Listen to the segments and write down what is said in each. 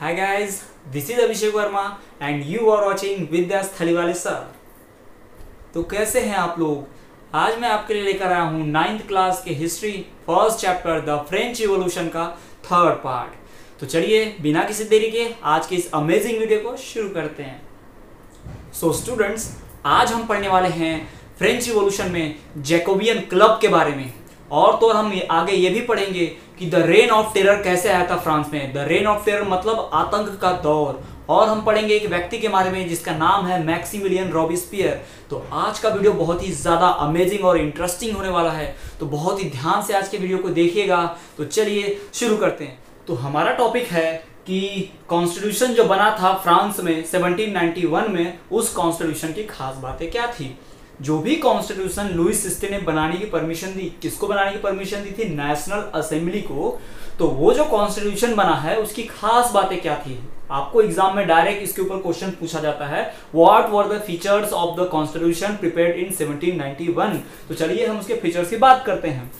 Hi guys, this is Abhishek Verma and you are watching Vidyas Thaliwale sir. तो कैसे हैं आप लोग? आज मैं आपके लिए लेकर आया हूँ नाइन्थ क्लास के history first chapter the French Revolution का थर्ड पार्ट तो चलिए बिना किसी देरी के आज के इस अमेजिंग वीडियो को शुरू करते हैं। सो so, स्टूडेंट्स आज हम पढ़ने वाले हैं फ्रेंच रिवोल्यूशन में जैकोबियन क्लब के बारे में। और तो हम आगे ये भी पढ़ेंगे कि द रेन ऑफ़ टेरर कैसे आया था फ्रांस में? द रेन ऑफ़ टेरर मतलब आतंक का दौर। और हम पढ़ेंगे एक व्यक्ति के बारे में जिसका नाम है मैक्सिमिलियन रॉबिस्पियर। तो आज का वीडियो बहुत ही ज़्यादा अमेजिंग और इंटरेस्टिंग होने वाला है। तो बहुत ही ध्यान से आज के वीडियो को देखिएगा। तो चलिए शुरू करते हैं। तो हमारा टॉपिक है कि कॉन्स्टिट्यूशन जो बना था फ्रांस में 1791 में, उस कॉन्स्टिट्यूशन की खास बातें क्या थी? जो भी कॉन्स्टिट्यूशन लुइस सिस्टे ने बनाने की परमिशन दी, किसको बनाने की परमिशन दी थी? नेशनल असेंबली को। तो वो जो कॉन्स्टिट्यूशन बना है, उसकी खास बातें क्या थी? आपको एग्ज़ाम में डायरेक्ट इसके ऊपर क्वेश्चन पूछा जाता है what were the features of the constitution prepared in 1791 तो चलिए हम उसके फीचर्स की बात करते हैं।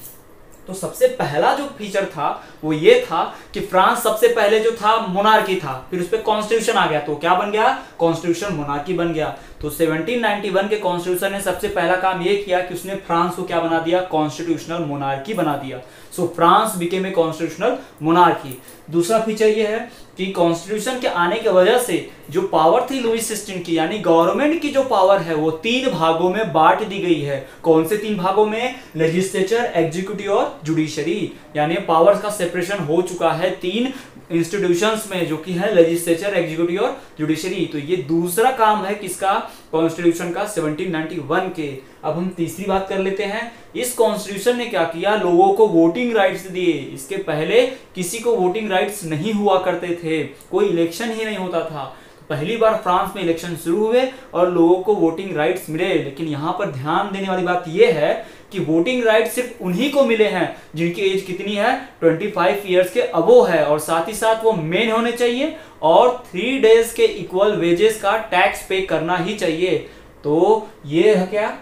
तो सबसे पहला जो फीचर था, वो ये था कि फ्रांस सबसे पहले जो था मोनार्की था। फिर उस पर कॉन्स्टिट्यूशन आ गया। तो क्या बन गया? कॉन्स्टिट्यूशन मोनार्की बन गया। तो 1791 के कॉन्स्टिट्यूशन ने सबसे पहला काम यह किया कि उसने फ्रांस को क्या बना दिया? कॉन्स्टिट्यूशनल मोनार्की बना दिया। So France became a constitutional monarchy दूसरा फीचर यह है कि कॉन्स्टिट्यूशन के आने की वजह से जो पावर थी लुइस सिस्टम की, यानी गवर्नमेंट की जो पावर है, वो तीन भागों में बांट दी गई है। कौन से तीन भागों में? लेजिस्लेचर एग्जीक्यूटिव और जुडिशरी यानी पावर्स का सेपरेशन हो चुका है तीन इंस्टीट्यूशंस में, जो कि है लेजिस्लेचर एग्जीक्यूटिव और जुडिशरी तो ये दूसरा काम है किसका? कॉन्स्टिट्यूशन का 1791 के। अब हम तीसरी बात कर लेते हैं, इस कॉन्स्टिट्यूशन ने क्या किया? लोगों को वोटिंग राइट्स दिए। इसके पहले किसी को वोटिंग राइट्स नहीं हुआ करते थे। कोई इलेक्शन ही नहीं होता था। पहली बार फ्रांस में इलेक्शन शुरू हुए और लोगों को वोटिंग राइट्स मिले। लेकिन यहाँ पर ध्यान देने वाली बात यह है कि वोटिंग राइट सिर्फ़ उन्हीं को मिले हैं, जिनकी एज कितनी है? 25 इयर्स के अबो है, और साथ ही साथ वो मेन होने चाहिए, और थ्री डेज़ के इक्वल वेजेस का टैक्स पे करना ही चाहिए। तो ये है क्या?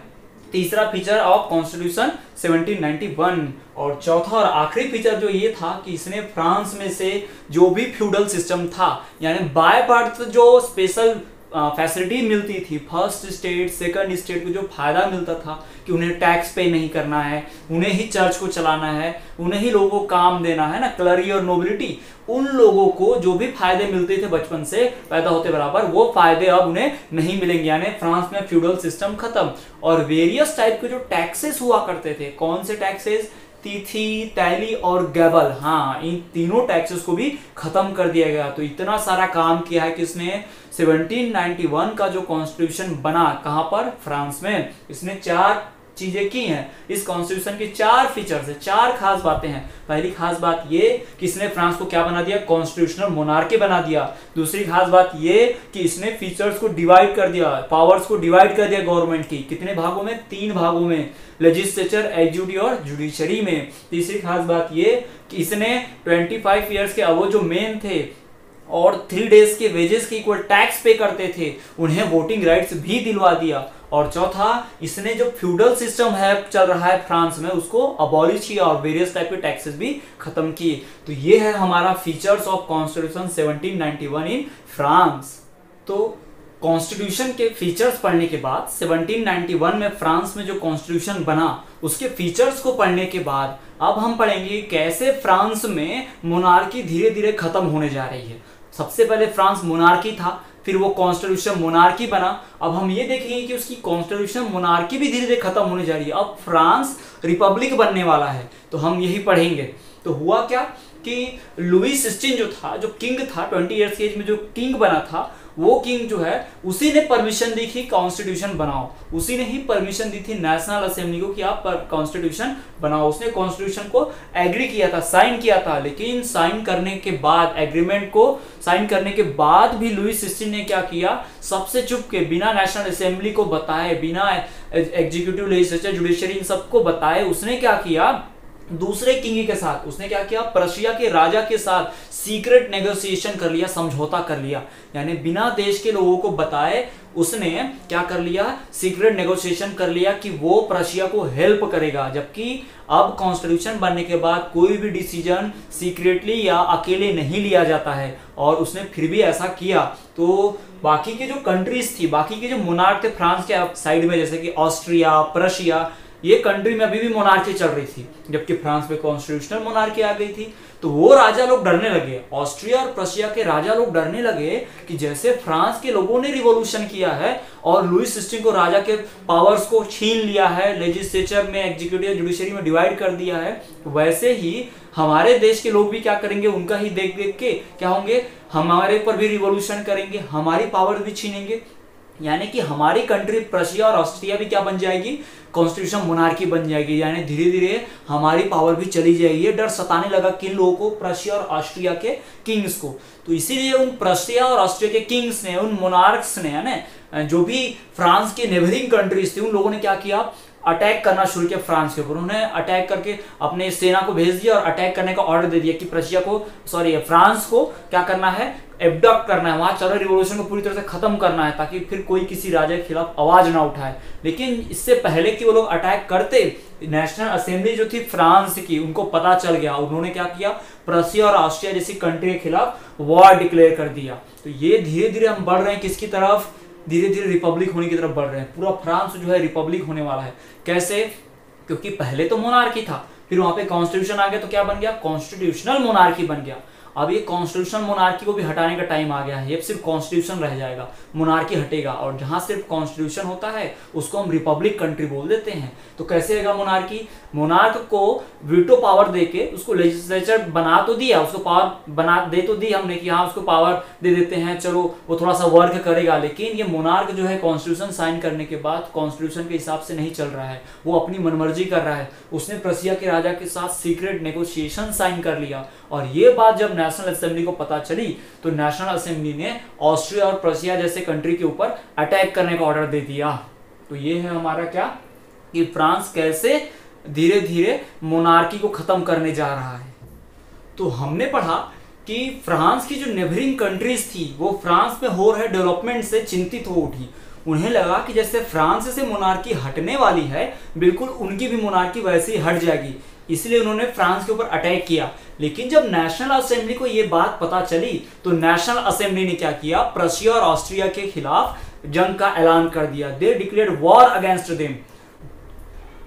तीसरा फीचर ऑफ़ कॉन्स्टिट्यूशन 1791 और चौथा और आखिरी फीचर जो ये था कि इसने फ्रांस में से जो भी फ्यूडल सिस्टम था, यानी बाय बर्थ जो स्पेशल फैसिलिटी मिलती थी। फ़र्स्ट स्टेट सेकंड स्टेट को जो फ़ायदा मिलता था कि उन्हें टैक्स पे नहीं करना है, उन्हें ही चर्च को चलाना है, उन्हें ही लोगों को काम देना है ना क्लरी और नोबिलिटी उन लोगों को जो भी फ़ायदे मिलते थे बचपन से पैदा होते बराबर, वो फ़ायदे अब उन्हें नहीं मिलेंगे। यानी फ्रांस में फ्यूडल सिस्टम खत्म। और वेरियस टाइप के जो टैक्सेस हुआ करते थे, कौन से टैक्सेस तिथि तैली और गैबल हाँ इन तीनों टैक्सेस को भी खत्म कर दिया गया। तो इतना सारा काम किया है किसने? 1791 का जो कॉन्स्टिट्यूशन बना, कहाँ पर? फ्रांस में। इसने चार चीज़ें की हैं। इस कॉन्स्टिट्यूशन की चार फीचर्स है, चार खास बातें हैं। पहली खास बात ये कि इसने फ्रांस को क्या बना दिया? कॉन्स्टिट्यूशनल मोनार्की बना दिया। दूसरी खास बात ये कि इसने फीचर्स को डिवाइड कर दिया पावर्स को डिवाइड कर दिया गवर्नमेंट की। कितने भागों में? तीन भागों में। लेजिस्लेचर एग्जीक्यूटिव और जुडिशरी में। तीसरी खास बात ये कि इसने 25 इयर्स के अबो जो मेन थे और थ्री डेज़ के वेजेस के इक्वल टैक्स पे करते थे, उन्हें वोटिंग राइट्स भी दिलवा दिया। और चौथा, इसने जो फ्यूडल सिस्टम है, चल रहा है फ्रांस में, उसको अबॉलिश किया और वेरियस टाइप के टैक्सेस भी खत्म किए। तो ये है हमारा features of constitution 1791 in France तो कॉन्स्टिट्यूशन के फीचर्स पढ़ने के बाद 1791 में फ्रांस में जो कॉन्स्टिट्यूशन बना, उसके फीचर्स को पढ़ने के बाद, अब हम पढ़ेंगे कैसे फ्रांस में मोनार्की धीरे धीरे खत्म होने जा रही है। सबसे पहले फ्रांस मोनार्की था, फिर वो कॉन्स्टिट्यूशन मोनार्की बना। अब हम ये देखेंगे कि उसकी कॉन्स्टिट्यूशन मोनार्की भी धीरे धीरे खत्म होने जा रही है। अब फ्रांस रिपब्लिक बनने वाला है तो हम यही पढ़ेंगे। तो हुआ क्या कि लुई सिस्टिन जो था, जो किंग था, ट्वेंटी ईयर्स की एज में जो किंग बना था वो किंग जो है, उसी ने परमिशन दी कि कॉन्स्टिट्यूशन बनाओ। उसी ने ही परमिशन दी थी नेशनल असेंबली को कि आप कॉन्स्टिट्यूशन बनाओ। उसने कॉन्स्टिट्यूशन को एग्री किया था साइन किया था। लेकिन साइन करने के बाद एग्रीमेंट को साइन करने के बाद भी लुइस सिस्टीन ने क्या किया? सबसे चुप के बिना नेशनल असेंबली को बताए, बिना एग्जीक्यूटिव लेजिस्लेचर जुडिशरी इन सबको बताए, उसने क्या किया? दूसरे किंग के साथ, उसने क्या किया? प्रशिया के राजा के साथ सीक्रेट नेगोशिएशन कर लिया, समझौता कर लिया। यानी बिना देश के लोगों को बताए उसने क्या कर लिया? सीक्रेट नेगोशिएशन कर लिया कि वो प्रशिया को हेल्प करेगा। जबकि अब कॉन्स्टिट्यूशन बनने के बाद कोई भी डिसीज़न सीक्रेटली या अकेले नहीं लिया जाता है। और उसने फिर भी ऐसा किया। तो बाकी के जो कंट्रीज़ थी, बाकी के जो मोनार्क थे, फ्रांस के साइड में, जैसे कि ऑस्ट्रिया प्रशिया ये कंट्री में अभी भी मोनार्की चल रही थी, जबकि फ्रांस में कॉन्स्टिट्यूशनल मोनार्की आ गई थी तो वो राजा लोग डरने लगे। ऑस्ट्रिया और प्रशिया के राजा लोग डरने लगे कि जैसे फ्रांस के लोगों ने रिवोल्यूशन किया है और लुइस सिस्टिंग को राजा के पावर्स को छीन लिया है लेजिस्लेचर में एग्जीक्यूटिव जुडिशरी में डिवाइड कर दिया है, वैसे ही हमारे देश के लोग भी क्या करेंगे, उनका ही देख देख के क्या होंगे? हमारे ऊपर भी रिवोल्यूशन करेंगे, हमारी पावर भी छीनेंगे। यानी कि हमारी कंट्री प्रशिया और ऑस्ट्रिया भी क्या बन जाएगी? कॉन्स्टिट्यूशन मोनार्की बन जाएगी, यानी धीरे धीरे हमारी पावर भी चली जाएगी। ये डर सताने लगा किन लोगों को? प्रशिया और ऑस्ट्रिया के किंग्स को। तो इसीलिए उन प्रशिया और ऑस्ट्रिया के किंग्स ने, उन मोनार्क्स ने, है जो भी फ्रांस के नेबरिंग कंट्रीज़ थी, उन लोगों ने क्या किया? अटैक करना शुरू किया फ्रांस के ऊपर। उन्होंने अटैक करके अपने सेना को भेज दिया और अटैक करने का ऑर्डर दे दिया कि प्रशिया को सॉरी फ्रांस को क्या करना है? एबडक्ट करना है, वहाँ चल रिवोल्यूशन को पूरी तरह से खत्म करना है ताकि फिर कोई किसी राजा के खिलाफ आवाज़ ना उठाए। लेकिन इससे पहले कि वो लोग अटैक करते नेशनल असेंबली जो थी फ्रांस की, उनको पता चल गया। उन्होंने क्या किया? प्रसिया और ऑस्ट्रिया जैसी कंट्री के खिलाफ वॉर डिक्लेयर कर दिया। तो ये धीरे धीरे हम बढ़ रहे हैं किसकी तरफ़? धीरे धीरे रिपब्लिक होने की तरफ़ बढ़ रहे हैं। पूरा फ्रांस जो है रिपब्लिक होने वाला है। कैसे? क्योंकि पहले तो मोनार्की था, फिर वहाँ पे कॉन्स्टिट्यूशन आ गया तो क्या बन गया? कॉन्स्टिट्यूशनल मोनार्की बन गया। अब ये कॉन्स्टिट्यूशन मोनार्की को भी हटाने का टाइम आ गया है। ये सिर्फ़ कॉन्स्टिट्यूशन रह जाएगा मोनार्की हटेगा और जहाँ सिर्फ़ कॉन्स्टिट्यूशन होता है, उसको हम रिपब्लिक कंट्री बोल देते हैं। तो कैसे रहेगा मोनार्की मोनार्क को वीटो पावर देके उसको लेजिस्लेचर बना तो दिया, उसको पावर बना, दे तो दी हमने कि हाँ उसको पावर दे देते हैं, चलो, वो थोड़ा सा वर्क करेगा। लेकिन ये मोनार्क जो है कॉन्स्टिट्यूशन साइन करने के बाद कॉन्स्टिट्यूशन के हिसाब से नहीं चल रहा है। वो अपनी मनमर्जी कर रहा है। उसने प्रसिया के राजा के साथ सीक्रेट नेगोशिएशन साइन कर लिया। और ये बात जब नेशनल असेंबली को पता चली तो नेशनल असेंबली ने ऑस्ट्रिया और प्रसिया जैसे कंट्री के ऊपर अटैक करने का ऑर्डर दे दिया। तो ये है हमारा क्या कि फ्रांस कैसे धीरे धीरे मोनार्की को खत्म करने जा रहा है। तो हमने पढ़ा कि फ्रांस की जो नेबरिंग कंट्रीज़ थी, वो फ्रांस में हो रहे डेवलपमेंट से चिंतित हो उठी। उन्हें लगा कि जैसे फ्रांस से मोनार्की हटने वाली है, बिल्कुल उनकी भी मोनार्की वैसे ही हट जाएगी। इसलिए उन्होंने फ्रांस के ऊपर अटैक किया। लेकिन जब नेशनल असेंबली को यह बात पता चली तो नेशनल असेंबली ने क्या किया? प्रशिया और ऑस्ट्रिया के खिलाफ जंग का ऐलान कर दिया। They declare war against them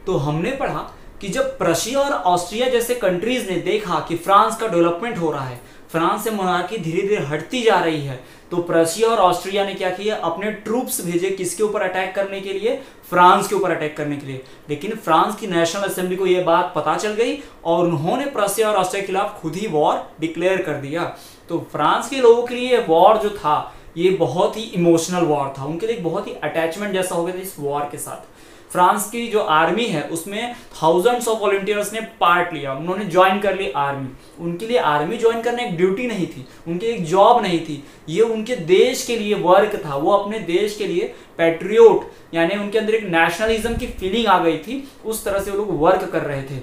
तो हमने पढ़ा कि जब प्रशिया और ऑस्ट्रिया जैसे कंट्रीज़ ने देखा कि फ्रांस का डेवलपमेंट हो रहा है, फ्रांस से मोनार्की धीरे धीरे हटती जा रही है तो प्रशिया और ऑस्ट्रिया ने क्या किया? अपने ट्रूप्स भेजे किसके ऊपर अटैक करने के लिए? फ्रांस के ऊपर अटैक करने के लिए। लेकिन फ्रांस की नेशनल असेंबली को यह बात पता चल गई और उन्होंने प्रशिया और ऑस्ट्रिया के खिलाफ खुद ही वॉर डिक्लेयर कर दिया। तो फ्रांस के लोगों के लिए वॉर जो था, ये बहुत ही इमोशनल वॉर था। उनके लिए बहुत ही अटैचमेंट जैसा हो गया था इस वॉर के साथ। फ्रांस की जो आर्मी है, उसमें थाउजेंड्स ऑफ़ वॉल्टियर्स ने पार्ट लिया, उन्होंने ज्वाइन कर ली आर्मी। उनके लिए आर्मी ज्वाइन करना एक ड्यूटी नहीं थी, उनकी एक जॉब नहीं थी। ये उनके देश के लिए वर्क था, वो अपने देश के लिए पेट्रियोट यानी उनके अंदर एक नेशनलिज्म की फीलिंग आ गई थी, उस तरह से वो लोग वर्क कर रहे थे।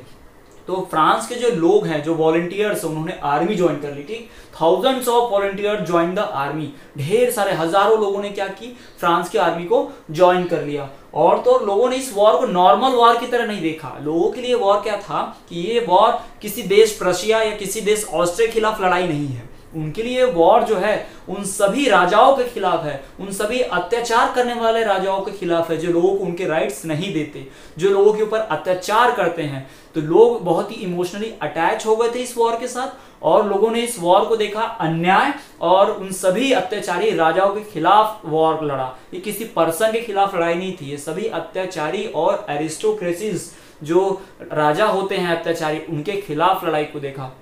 तो फ्रांस के जो लोग हैं, जो वॉल्टियर्स उन्होंने आर्मी ज्वाइन कर ली, ठीक? Thousands of volunteer join the army ढेर सारे, हज़ारों लोगों ने क्या की? फ्रांस की आर्मी को ज्वाइन कर लिया। और तो लोगों ने इस वॉर को नॉर्मल वॉर की तरह नहीं देखा। लोगों के लिए वॉर क्या था कि ये वॉर किसी देश प्रशिया या किसी देश ऑस्ट्रिया के खिलाफ लड़ाई नहीं है। उनके लिए वॉर जो है, उन सभी राजाओं के खिलाफ है। उन सभी अत्याचार करने वाले राजाओं के खिलाफ है, जो लोगों को उनके राइट्स नहीं देते, जो लोगों के ऊपर अत्याचार करते हैं। तो लोग बहुत ही इमोशनली अटैच हो गए थे इस वॉर के साथ, और लोगों ने इस वॉर को देखा अन्याय, और उन सभी अत्याचारी राजाओं के खिलाफ वॉर लड़ा। ये किसी पर्सन के खिलाफ लड़ाई नहीं थी, ये सभी अत्याचारी और एरिस्टोक्रेसीज जो राजा होते हैं, अत्याचारी, उनके खिलाफ लड़ाई को देखा।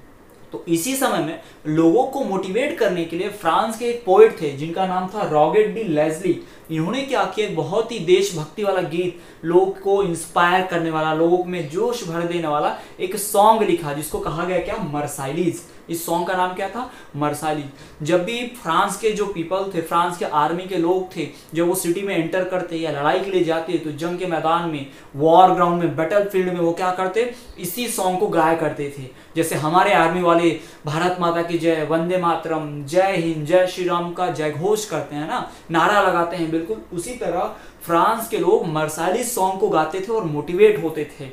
तो इसी समय में लोगों को मोटिवेट करने के लिए फ्रांस के एक पोइट थे, जिनका नाम था रॉगेट डी लेजली इन्होंने क्या किया? बहुत ही देशभक्ति वाला गीत लोग को इंस्पायर करने वाला, लोगों में जोश भर देने वाला एक सॉन्ग लिखा, जिसको कहा गया क्या? मरसाइलीज इस सॉन्ग का नाम क्या था? मरसाली। जब भी फ्रांस के जो पीपल थे, फ्रांस के आर्मी के लोग थे, जब वो सिटी में एंटर करते या लड़ाई के लिए जाते तो जंग के मैदान में वॉर ग्राउंड में बैटल फ़ील्ड में वो क्या करते? इसी सॉन्ग को गाया करते थे। जैसे हमारे आर्मी वाले भारत माता की जय, वंदे मातरम, जय हिंद, जय श्री राम का जय घोष करते हैं ना, नारा लगाते हैं, बिल्कुल उसी तरह फ्रांस के लोग मरसाली सॉन्ग को गाते थे और मोटिवेट होते थे।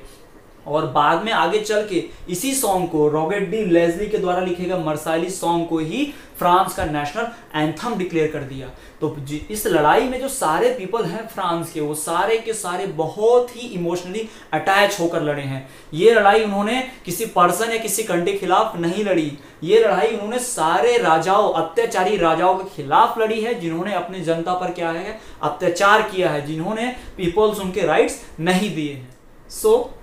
और बाद में आगे चल के इसी सॉन्ग को रॉबर्ट डी लेजली के द्वारा लिखे गए मरसाली सॉन्ग को ही फ्रांस का नेशनल एंथम डिक्लेयर कर दिया। तो इस लड़ाई में जो सारे पीपल हैं फ्रांस के वो सारे के सारे बहुत ही इमोशनली अटैच होकर लड़े हैं। ये लड़ाई उन्होंने किसी पर्सन या किसी कंट्री के खिलाफ नहीं लड़ी। ये लड़ाई उन्होंने सारे राजाओं अत्याचारी राजाओं के खिलाफ लड़ी है जिन्होंने अपने जनता पर क्या है अत्याचार किया है जिन्होंने पीपल्स उनके राइट्स नहीं दिए हैं। सो so,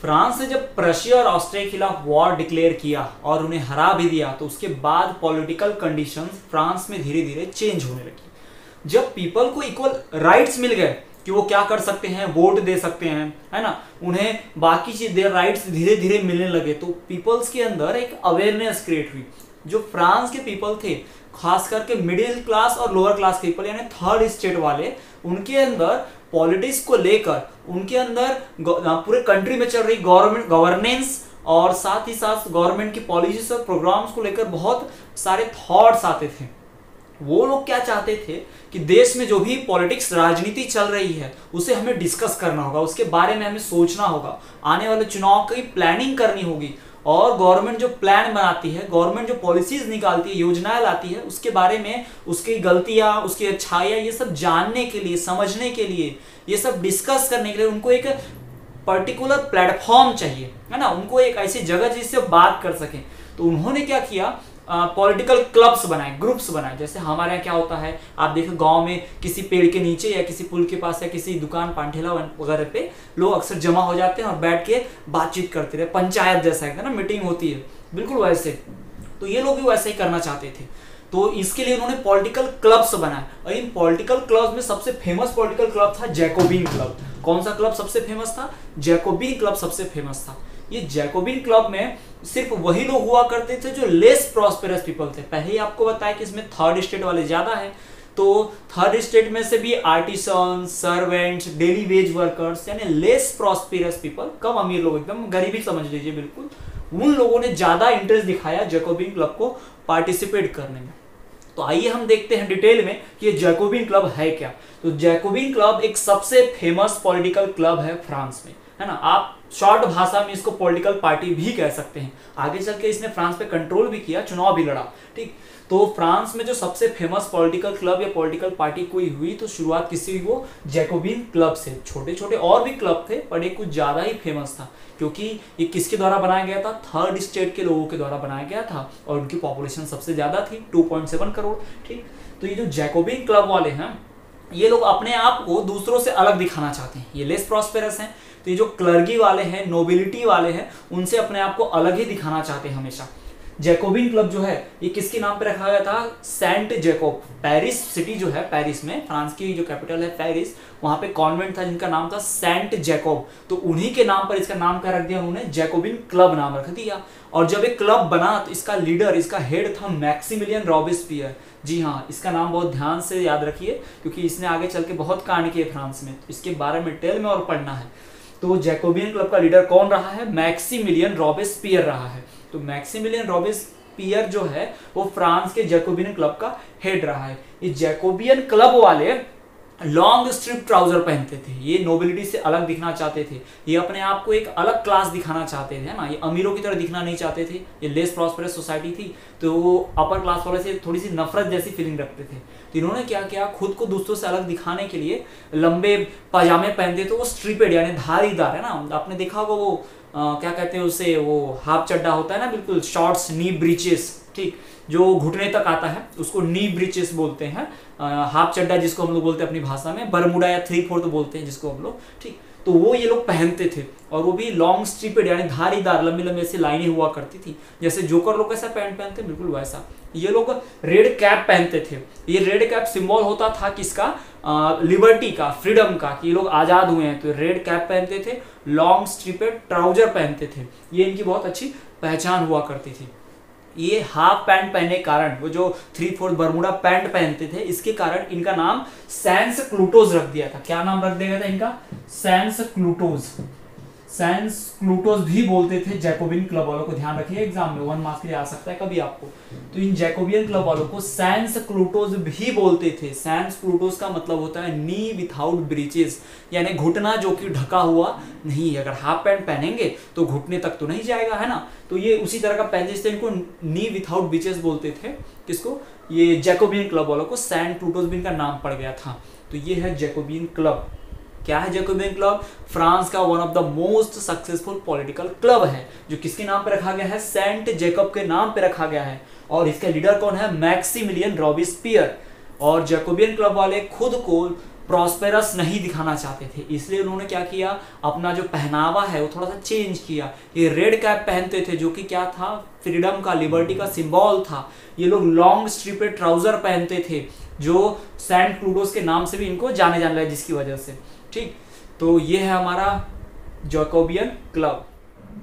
फ्रांस ने जब प्रशिया और ऑस्ट्रिया के खिलाफ वॉर डिक्लेयर किया और उन्हें हरा भी दिया तो उसके बाद पॉलिटिकल कंडीशन फ्रांस में धीरे धीरे चेंज होने लगी। जब पीपल को इक्वल राइट्स मिल गए कि वो क्या कर सकते हैं, वोट दे सकते हैं, है ना? उन्हें बाकी चीज़ देर राइट्स धीरे धीरे मिलने लगे तो पीपल्स के अंदर एक अवेयरनेस क्रिएट हुई। जो फ्रांस के पीपल थे, खास करके मिडिल क्लास और लोअर क्लास के पीपल यानी थर्ड स्टेट वाले, उनके अंदर पॉलिटिक्स को लेकर, उनके अंदर पूरे कंट्री में चल रही गवर्नमेंट गवर्नेंस और साथ ही साथ गवर्नमेंट की पॉलिसीज़ और प्रोग्राम्स को लेकर बहुत सारे थॉट्स आते थे। वो लोग क्या चाहते थे कि देश में जो भी पॉलिटिक्स राजनीति चल रही है, उसे हमें डिस्कस करना होगा, उसके बारे में हमें सोचना होगा। आने वाले चुनाव की प्लानिंग करनी होगी। और गवर्नमेंट जो प्लान बनाती है गवर्नमेंट जो पॉलिसीज़ निकालती है, योजनाएँ लाती है, उसके बारे में उसकी गलतियाँ, उसकी अच्छाइयाँ, ये सब जानने के लिए, समझने के लिए, ये सब डिस्कस करने के लिए उनको एक पर्टिकुलर प्लेटफॉर्म चाहिए, है ना? उनको एक ऐसी जगह जिससे बात कर सकें। तो उन्होंने क्या किया? पॉलिटिकल क्लब्स बनाए ग्रुप्स बनाए। जैसे हमारे यहाँ क्या होता है, आप देखो गाँव में किसी पेड़ के नीचे या किसी पुल के पास या किसी दुकान, पांठेला वगैरह पे लोग अक्सर जमा हो जाते हैं और बैठ के बातचीत करते रहे। पंचायत जैसा है ना मीटिंग होती है। बिल्कुल वैसे। तो ये लोग भी वैसे ही करना चाहते थे। तो इसके लिए उन्होंने पॉलिटिकल क्लब्स बनाए। और इन पॉलिटिकल क्लब्स में सबसे फ़ेमस पॉलिटिकल क्लब था जैकोबिन क्लब कौन सा क्लब सबसे फ़ेमस था? जैकोबिन क्लब सबसे फ़ेमस था। ये जैकोबिन क्लब में सिर्फ़ वही लोग हुआ करते थे जो लेस प्रॉस्पेरस पीपल थे। पहले ही आपको बताया कि इसमें थर्ड स्टेट वाले ज़्यादा है। तो थर्ड स्टेट में से भी artisan servants daily wage workers यानी लेस प्रॉस्पेरस पीपल कम अमीर लोग, एकदम गरीबी समझ लीजिए बिल्कुल, उन लोगों ने ज़्यादा इंटरेस्ट दिखाया जैकोबिन क्लब को पार्टिसिपेट करने में। तो आइए हम देखते हैं डिटेल में कि ये जैकोबिन क्लब है क्या। तो जैकोबिन क्लब एक सबसे फ़ेमस पॉलिटिकल क्लब है फ्रांस में। है ना? आप शॉर्ट भाषा में इसको पॉलिटिकल पार्टी भी कह सकते हैं। आगे चल के इसने फ्रांस पे कंट्रोल भी किया, चुनाव भी लड़ा, ठीक? तो फ्रांस में जो सबसे फ़ेमस पॉलिटिकल क्लब या पॉलिटिकल पार्टी कोई हुई तो शुरुआत किसी वो जैकोबिन क्लब से। छोटे छोटे और भी क्लब थे, पर एक कुछ ज़्यादा ही फ़ेमस था, क्योंकि ये किसके द्वारा बनाया गया था? थर्ड स्टेट के लोगों के द्वारा बनाया गया था, और उनकी पॉपुलेशन सबसे ज़्यादा थी 2.7 करोड़, ठीक? तो ये जो जैकोबिन क्लब वाले हैं, ये लोग अपने आप को दूसरों से अलग दिखाना चाहते हैं। ये लेस प्रॉस्पेरस हैं तो ये जो क्लर्गी वाले हैं नोबिलिटी वाले हैं, उनसे अपने आप को अलग ही दिखाना चाहते हैं हमेशा। जैकोबिन क्लब जो है, ये किसके नाम पे रखा गया था? सेंट जैकोब पेरिस सिटी जो है पेरिस में, फ्रांस की जो कैपिटल है पेरिस वहाँ पे कॉन्वेंट था, जिनका नाम था सेंट जैकोब तो उन्हीं के नाम पर इसका नाम क्या रख दिया उन्होंने? जैकोबिन क्लब नाम रख दिया। और जब एक क्लब बना तो इसका लीडर इसका हेड था मैक्सिमिलियन रॉबिस्पियर जी हाँ इसका नाम बहुत ध्यान से याद रखिए, क्योंकि इसने आगे चल के बहुत कांड किए फ्रांस में। तो इसके बारे में टेल में और पढ़ना है। तो जैकोबियन क्लब का लीडर कौन रहा है? मैक्सिमिलियन रॉबिस्पियर रहा है। तो मैक्सिमिलियन रॉबिस्पियर जो है, वो फ्रांस के जैकोबियन क्लब का हेड रहा है। ये जैकोबियन क्लब वाले लॉन्ग स्ट्रिप ट्राउज़र पहनते थे। ये नोबिलिटी से अलग दिखना चाहते थे। ये अपने आप को एक अलग क्लास दिखाना चाहते थे ना? ये अमीरों की तरह दिखना नहीं चाहते थे। ये लेस प्रॉस्परस सोसाइटी थी। तो वो अपर क्लास वाले से थोड़ी सी नफरत जैसी फीलिंग रखते थे। तो इन्होंने क्या किया? खुद को दूसरों से अलग दिखाने के लिए लंबे पजामे पहनते तो वो स्ट्रिपेड यानी धारीदार है ना? आपने देखा होगा वो आ, क्या कहते हैं उसे वो हाफ़ चड्डा होता है ना बिल्कुल शॉर्ट्स नी ब्रीचेस ठीक? जो घुटने तक आता है उसको नी ब्रिचेस बोलते हैं। हाफ़ चड्डा जिसको हम लोग बोलते हैं अपनी भाषा में बरमुडा या थ्री फोर्थ बोलते हैं जिसको हम लोग ठीक? तो वो ये लोग पहनते थे और वो भी लॉन्ग स्ट्रिपेड यानी धारीदार लंबी लंबी ऐसी लाइनें हुआ करती थी। जैसे जोकर लोग कैसा पैंट पहनते, बिल्कुल वैसा। ये लोग रेड कैप पहनते थे। ये रेड कैप सिंबल होता था किसका? लिबर्टी का फ्रीडम का, कि ये लोग आज़ाद हुए हैं। तो रेड कैप पहनते थे लॉन्ग स्ट्रिपेड ट्राउज़र पहनते थे। ये इनकी बहुत अच्छी पहचान हुआ करती थी। ये हाफ़ पैंट पहने कारण, वो जो थ्री फोर्थ बरमुडा पैंट पहनते थे, इसके कारण इनका नाम सैंस क्लूटोज रख दिया था। क्या नाम रख दिया था इनका? सैंस क्लूटोज सैंस क्लूटोस भी बोलते थे जैकोबियन क्लब वालों को, ध्यान रखिए एग्ज़ाम में वन मार्क्स आ सकता है कभी आपको। तो इन जैकोबियन क्लब वालों को सैंस क्लूटोस भी बोलते थे। सैंस क्लूटोस का मतलब होता है नी विथआउट ब्रीचेस यानी घुटना जो कि ढका हुआ नहीं अगर हाफ़ पैंट पहनेंगे तो घुटने तक तो नहीं जाएगा, है ना? तो ये उसी तरह का पहले से इनको नी विथआउट ब्रीचेस बोलते थे। किसको? ये जैकोबियन क्लब वालों को सैंड क्लूटोस भी इनका नाम पड़ गया था। तो ये है जैकोबियन क्लब क्या है जैकोबियन क्लब? फ्रांस का one of the most successful political club है, जो किसके नाम पर रखा गया है? सेंट जेकब के नाम पर रखा गया है। और इसका लीडर कौन है? मैक्सिमिलियन रॉबिस्पियर और जैकोबियन क्लब वाले खुद को प्रॉस्पेरस नहीं दिखाना चाहते थे। इसलिए उन्होंने क्या किया? अपना जो पहनावा है, वो थोड़ा सा चेंज किया। ये रेड कैप पहनते थे, जो कि क्या था? फ्रीडम का लिबर्टी का सिंबल था। ये लोग लॉन्ग स्ट्रिपेड ट्राउज़र पहनते थे, जो सैंट क्लूडोस के नाम से भी इनको जाने जाने लगा, जिसकी वजह से। ठीक? तो ये है हमारा Jacobin club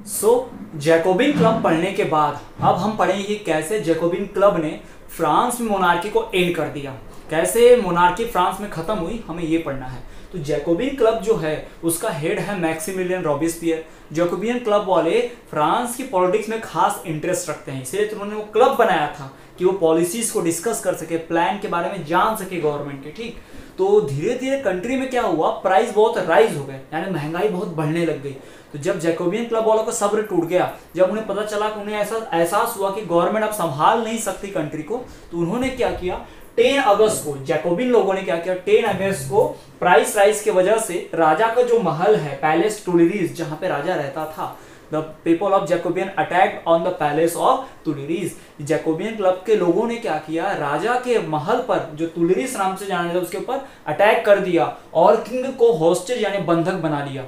so Jacobin club पढ़ने के बाद, अब हम पढ़ेंगे कैसे जैकोबिन क्लब ने फ्रांस में मोनार्की को एंड कर दिया। कैसे मोनार्की फ्रांस में खत्म हुई, हमें ये पढ़ना है। तो जैकोबिन क्लब जो है, उसका हेड है मैक्सिमिलियन रॉबिस्पियर। जैकोबियन क्लब वाले फ्रांस की पॉलिटिक्स में खास इंटरेस्ट रखते हैं, इसलिए तो उन्होंने वो क्लब बनाया था कि वो पॉलिसीज़ को डिस्कस कर सके प्लान के बारे में जान सके गवर्नमेंट के, ठीक? तो धीरे धीरे कंट्री में क्या हुआ प्राइस बहुत राइज हो गए, यानी महँगाई बहुत बढ़ने लग गई। तो जब जैकोबियन क्लब वालों का सब्र टूट गया, जब उन्हें पता चला कि उन्हें ऐसा, एहसास हुआ कि गवर्नमेंट अब संभाल नहीं सकती कंट्री को तो उन्होंने क्या किया टेन अगस्त को, जैकोबिन लोगों ने क्या किया? टेन अगस्त को प्राइस राइज की वजह से राजा का जो महल है पैलेस टूलिरीज जहाँ पे राजा रहता था the people of Jacobin attack on the palace of Tuileries Jacobin club के लोगों ने क्या किया? राजा के महल पर, जो तुलिरीज नाम से जाना जाता उसके ऊपर अटैक कर दिया और किंग को हॉस्टेज यानी बंधक बना लिया।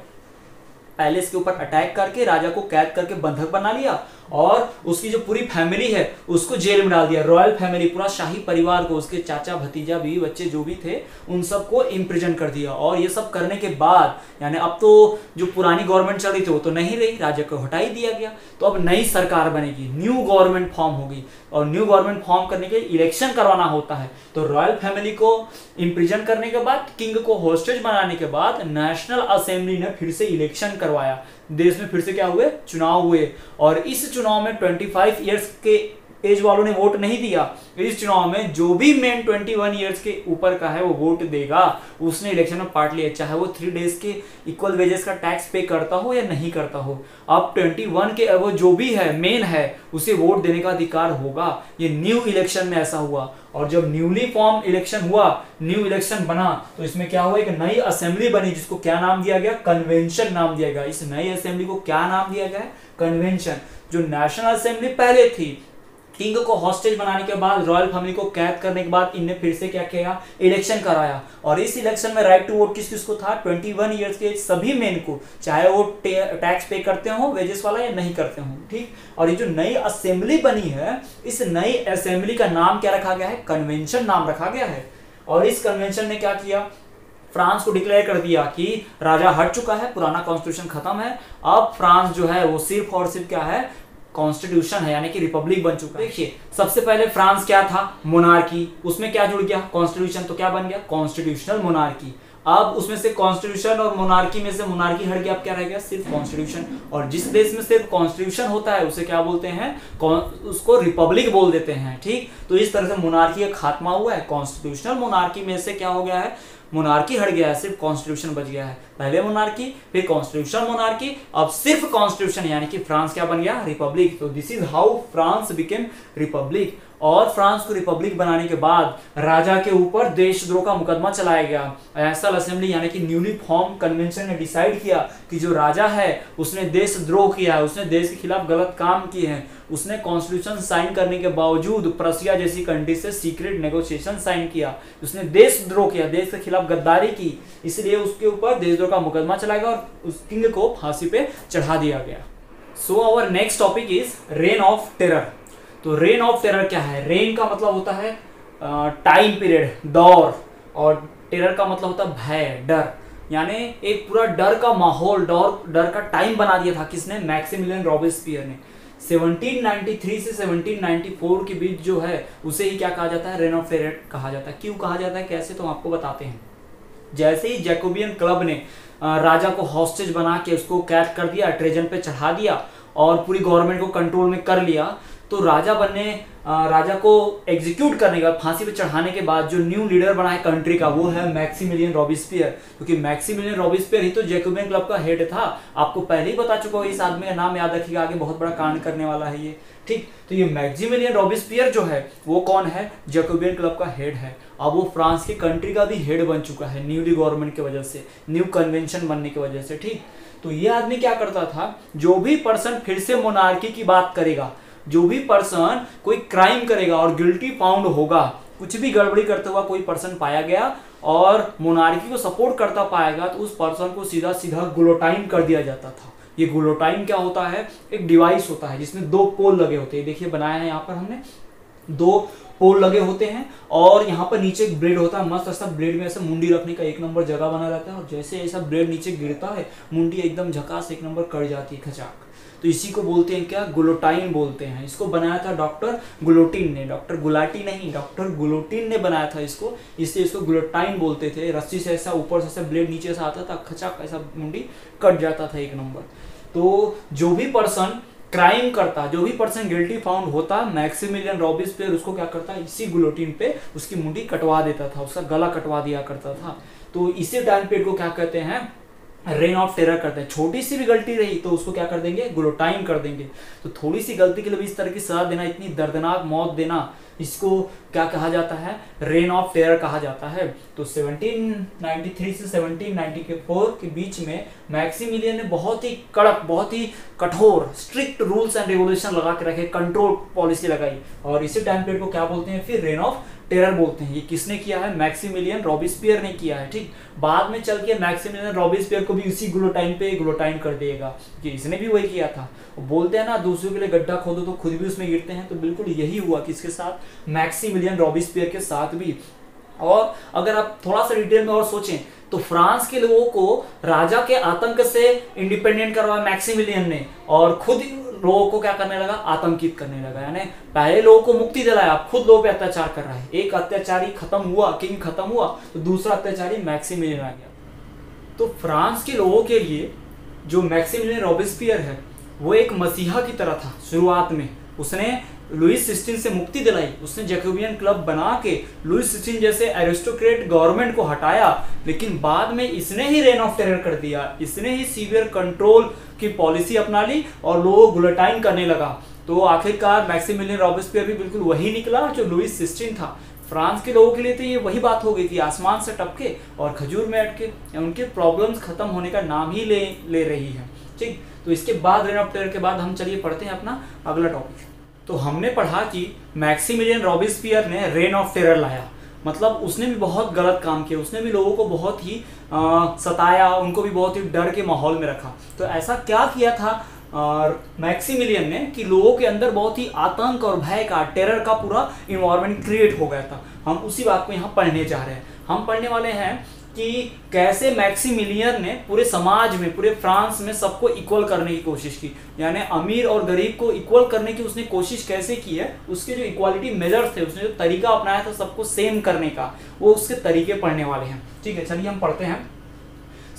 पैलेस के ऊपर अटैक करके राजा को कैद करके बंधक बना लिया और उसकी जो पूरी फैमिली है, उसको जेल में डाल दिया। रॉयल फैमिली पूरा शाही परिवार को, उसके चाचा, भतीजा भी, बच्चे जो भी थे, उन सबको इम्प्रिजन कर दिया। और ये सब करने के बाद, यानी अब तो जो पुरानी गवर्नमेंट चल रही थी, वो तो नहीं रही राजा को हटा ही दिया गया। तो अब नई सरकार बनेगी न्यू गवर्नमेंट फॉर्म होगी। और न्यू गवर्नमेंट फॉर्म करने के इलेक्शन करवाना होता है। तो रॉयल फैमिली को इम्प्रिजन करने के बाद किंग को होस्टेज बनाने के बाद नेशनल असेंबली ने फिर से इलेक्शन करवाया। देश में फिर से क्या हुए? चुनाव हुए। और इस चुनाव में 25 इयर्स के एज वालों ने वोट नहीं दिया। इस चुनाव में जो भी मेन 21 इयर्स के ऊपर का है, वो वोट देगा। उसने इलेक्शन में पार्ट लिया, चाहे वो थ्री डेज़ के इक्वल वेजेस का टैक्स पे करता हो या नहीं करता हो। अब 21 के, वो जो भी है मेन है, उसे वोट देने का अधिकार होगा। ये न्यू इलेक्शन में ऐसा हुआ। और जब न्यूली फॉर्म इलेक्शन हुआ न्यू इलेक्शन बना तो इसमें क्या हुआ? एक नई असेंबली बनी, जिसको क्या नाम दिया गया? कन्वेंशन नाम दिया गया। इस नई असेंबली को क्या नाम दिया गया? कन्वेंशन जो नेशनल असेंबली पहले थी किंग को हॉस्टेज बनाने के बाद रॉयल फैमिली को कैद करने के बाद इनने फिर से क्या किया? इलेक्शन कराया। और इस इलेक्शन में राइट टू वोट किस किस को था? 21 इयर्स के सभी मेन को। चाहे वो टैक्स पे करते हो वेजेस वाला या नहीं करते हो, ठीक? और ये जो नई असेंबली बनी है, इस नई असेंबली का नाम क्या रखा गया है? कन्वेंशन नाम रखा गया है। और इस कन्वेंशन ने क्या किया? फ्रांस को डिक्लेयर कर दिया कि राजा हट चुका है, पुराना कॉन्स्टिट्यूशन खत्म है। अब फ्रांस जो है, वो सिर्फ़ और सिर्फ़ क्या है? कॉन्स्टिट्यूशन है, यानी कि रिपब्लिक बन चुका है। देखिए, सबसे पहले फ्रांस क्या था? मोनार्की। उसमें क्या जुड़ गया? कॉन्स्टिट्यूशन। तो क्या बन गया? Constitutional monarchy. अब उसमें से कॉन्स्टिट्यूशन और मोनार्की में से मोनार्की हट गया, अब क्या रह गया? सिर्फ़ कॉन्स्टिट्यूशन। और जिस देश में सिर्फ़ कॉन्स्टिट्यूशन होता है, उसे क्या बोलते हैं? उसको रिपब्लिक बोल देते हैं, ठीक? तो इस तरह से मोनार्की का खात्मा हुआ है। कॉन्स्टिट्यूशनल मोनार्की में से क्या हो गया है? मोनार्की हट गया है, सिर्फ़ कॉन्स्टिट्यूशन बच गया है। पहले मोनार्की फिर कॉन्स्टिट्यूशन मोनार्की अब सिर्फ़ कॉन्स्टिट्यूशन यानी कि फ्रांस क्या बन गया? रिपब्लिक तो this is how France became republic और फ्रांस को रिपब्लिक बनाने के बाद राजा के ऊपर देशद्रोह का मुकदमा चलाया गया। एसल असेंबली यानी कि न्यूली फॉर्म कन्वेंशन ने डिसाइड किया कि जो राजा है, उसने देशद्रोह किया है, उसने देश के खिलाफ गलत काम किए हैं। उसने कॉन्स्टिट्यूशन साइन करने के बावजूद प्रसिया जैसी कंट्री से सीक्रेट नेगोशिएशन साइन किया। उसने देशद्रोह किया, देश के खिलाफ गद्दारी की। इसलिए उसके ऊपर देशद्रोह का मुकदमा चलाया गया और उस किंग को फांसी पे चढ़ा दिया गया। So our next topic is reign of terror तो रेन ऑफ़ टेरर क्या है? रेन का मतलब होता है टाइम पीरियड दौर। और टेरर का मतलब होता है भय, डर। यानी एक पूरा डर का माहौल, डर डर का टाइम बना दिया था किसने? मैक्सिमिलियन रॉबिस्पियर ने। 1793 से 1794 के बीच जो है, उसे ही क्या कहा जाता है? रेन ऑफ़ टेरर कहा जाता है। क्यों कहा जाता है? कैसे? तो हम आपको बताते हैं। जैसे ही जैकोबियन क्लब ने राजा को हॉस्टेज बना के उसको कैद कर दिया ट्रेजन पे चढ़ा दिया और पूरी गवर्नमेंट को कंट्रोल में कर लिया तो राजा बनने राजा को एग्जीक्यूट करने के बाद, फांसी पर चढ़ाने के बाद जो न्यू लीडर बना है कंट्री का, वो है मैक्सिमिलियन रॉबिस्पियर क्योंकि मैक्सिमिलियन रॉबिस्पियर ही तो जैकोबियन क्लब का हेड था। आपको पहले ही बता चुका हूँ इस आदमी का नाम याद रखिएगा, आगे बहुत बड़ा कांड करने वाला है ये। ठीक तो ये मैक्सिमिलियन रॉबिस्पियर जो है, वो कौन है? जैकोबियन क्लब का हेड है। अब वो फ्रांस की कंट्री का भी हेड बन चुका है न्यूली गवर्नमेंट की वजह से न्यू कन्वेंशन बनने की वजह से। ठीक तो ये आदमी क्या करता था? जो भी पर्सन फिर से मोनार्की की बात करेगा जो भी पर्सन कोई क्राइम करेगा और गिल्टी फाउंड होगा, कुछ भी गड़बड़ी करते हुआ कोई पर्सन पाया गया और मोनार्की को सपोर्ट करता पाएगा तो उस पर्सन को सीधा सीधा गुलोटाइन कर दिया जाता था। ये गुलोटाइन क्या होता है? एक डिवाइस होता है, जिसमें दो पोल लगे होते हैं। देखिए, बनाया है यहाँ पर हमने। दो पोल लगे होते हैं और यहाँ पर नीचे एक ब्लेड होता है। मस्त ऐसा ब्लेड में ऐसा मुंडी रखने का एक नंबर जगह बना रहता है और जैसे ऐसा ब्लेड नीचे गिरता है, मुंडी एकदम झकास, एक नंबर कट जाती है, खचाक। तो इसी को बोलते हैं क्या? गुलोटाइन बोलते हैं। इसको बनाया था डॉक्टर गुलोटिन ने। डॉक्टर गुलाटी नहीं, डॉक्टर गुलोटिन ने बनाया था इसको। इससे इसको गुलोटाइन बोलते थे। रस्सी से ऐसा ऊपर से ऐसा ब्लेड नीचे से आता था खचाक ऐसा मुंडी कट जाता था एक नंबर। तो जो भी पर्सन क्राइम करता, जो भी पर्सन गिल्टी फाउंड होता, मैक्सिमिलियन रॉबिस पे उसको क्या करता, इसी गुलोटिन पे उसकी मुंडी कटवा देता था, उसका गला कटवा दिया करता था। तो इसी टाइम पीरियड को क्या कहते हैं? रेन ऑफ़ टेरर करते हैं। छोटी सी भी गलती रही तो उसको क्या कर देंगे? ग्लोटाइन कर देंगे। तो थोड़ी सी गलती के लिए इस तरह की सजा देना, इतनी दर्दनाक मौत देना, इसको क्या कहा जाता है? रेन ऑफ़ टेरर कहा जाता है। तो 1793 से 1794 के बीच में मैक्सिमिलियन ने बहुत ही कड़क, बहुत ही कठोर स्ट्रिक्ट रूल्स एंड रेगुलेशन लगा के रखे कंट्रोल पॉलिसी लगाई। और इसी टाइम पीरियड को क्या बोलते हैं? फिर रेन ऑफ़ टेरर बोलते हैं। ये किसने किया है? मैक्सिमिलियन रॉबिस्पियर ने किया है, ठीक? बाद में चल के मैक्सिमिलियन रॉबिस्पियर को भी इसी ग्लोटाइन पे ग्लोटाइन कर देगा कि इसने भी वही किया था। बोलते हैं ना, दूसरों के लिए गड्ढा खोदो तो खुद भी उसमें गिरते हैं। तो बिल्कुल यही हुआ किसके साथ? मैक्सिमिलियन रॉबिस्पियर के साथ भी। और अगर आप थोड़ा सा डिटेल में और सोचें तो फ्रांस के लोगों को राजा के आतंक से इंडिपेंडेंट करवाया मैक्सिमिलियन ने और खुद लोगों को क्या करने लगा? आतंकित करने लगा। यानी पहले लोगों को मुक्ति दिलाया खुद लोगों पे अत्याचार कर रहा है। एक अत्याचारी खत्म हुआ, किंग खत्म हुआ तो दूसरा अत्याचारी मैक्सिमिलियन आ गया। तो फ्रांस के लोगों के लिए जो मैक्सिमिलियन रॉबिस्पियर है, वो एक मसीहा की तरह था शुरुआत में। उसने लुइस सिस्टीन से मुक्ति दिलाई। उसने जैकोबियन क्लब बना के लुइस सिस्टीन जैसे एरिस्टोक्रेट गवर्नमेंट को हटाया, लेकिन बाद में इसने ही रेन ऑफ़ टेरर कर दिया। इसने ही सीवियर कंट्रोल की पॉलिसी अपना ली और लोग गुलेटाइन करने लगा। तो आखिरकार मैक्सिमिलियन रॉबिस्पियर भी बिल्कुल वही निकला जो लुइस सिस्टीन था। फ्रांस के लोगों के लिए तो ये वही बात हो गई थी, आसमान से टपके और खजूर में अटके। उनके प्रॉब्लम्स खत्म होने का नाम ही ले ले रही है। ठीक तो इसके बाद रेन ऑफ़ टेरर के बाद हम चलिए पढ़ते हैं अपना अगला टॉपिक तो हमने पढ़ा कि मैक्सिमिलियन रॉबिस्पियर ने रेन ऑफ़ टेरर लाया। मतलब उसने भी बहुत गलत काम किया उसने भी लोगों को बहुत ही आ, सताया उनको भी बहुत ही डर के माहौल में रखा। तो ऐसा क्या किया था? और मैक्सिमिलियन ने कि लोगों के अंदर बहुत ही आतंक और भय का टेरर का पूरा इन्वायरमेंट क्रिएट हो गया था। हम उसी बात को यहाँ पढ़ने जा रहे हैं। हम पढ़ने वाले हैं कि कैसे मैक्सिमिलियन ने पूरे समाज में, पूरे फ्रांस में सबको इक्वल करने की कोशिश की। यानी अमीर और गरीब को इक्वल करने की उसने कोशिश कैसे की है, उसके जो इक्वालिटी मेजर्स थे, उसने जो तरीका अपनाया था, सबको सेम करने का, वो उसके तरीके पढ़ने वाले हैं। ठीक है, चलिए हम पढ़ते हैं।